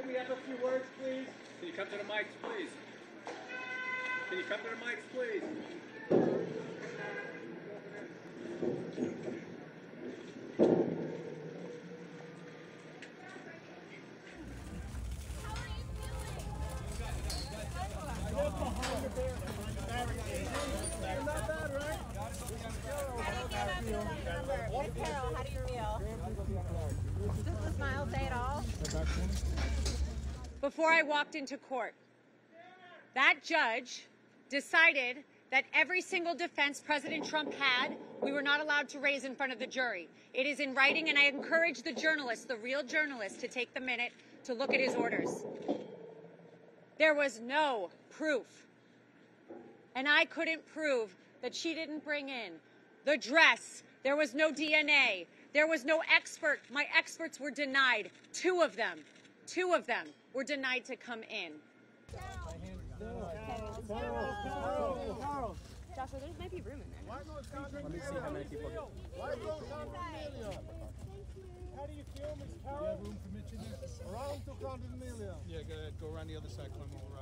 can we have a few words, please? Can you come to the mics, please? Can you come to the mics, please? Carroll, how do you feel? Does the smile say it all? Before I walked into court. That judge decided that every single defense President Trump had, we were not allowed to raise in front of the jury. It is in writing, and I encourage the journalists, the real journalists, to take the minute to look at his orders. There was no proof. And I couldn't prove that she didn't bring in the dress. There was no DNA. There was no expert. My experts were denied. Two of them. Two of them were denied to come in. Joshua, there might be room in there. Let me see how many people. How do you feel, Miss Carroll? room for Mitch in there? Around 200 million. Yeah, go ahead. Go around the other side, Clem, all around.